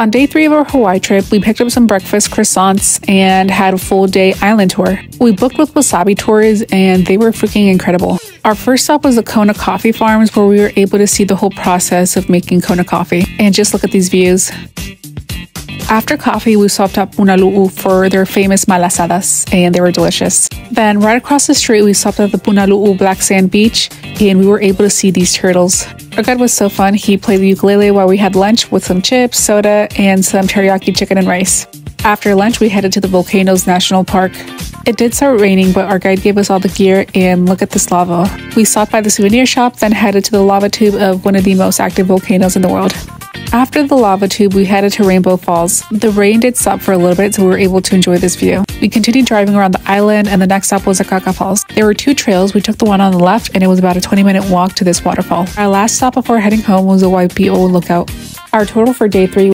On day three of our Hawaii trip, we picked up some breakfast croissants and had a full day island tour. We booked with Wasabi Tours and they were freaking incredible. Our first stop was the Kona Coffee Farms where we were able to see the whole process of making Kona coffee. And just look at these views. After coffee, we stopped at Punalu'u for their famous malasadas, and they were delicious. Then, right across the street, we stopped at the Punalu'u Black Sand Beach, and we were able to see these turtles. Our guide was so fun. He played the ukulele while we had lunch with some chips, soda, and some teriyaki chicken and rice. After lunch, we headed to the Volcanoes National Park. It did start raining, but our guide gave us all the gear, and look at this lava. We stopped by the souvenir shop, then headed to the lava tube of one of the most active volcanoes in the world. After the lava tube, we headed to Rainbow Falls. The rain did stop for a little bit, so we were able to enjoy this view. We continued driving around the island, and the next stop was Akaka Falls. There were two trails. We took the one on the left, and it was about a 20 minute walk to this waterfall. Our last stop before heading home was the Waipio Lookout. Our total for day three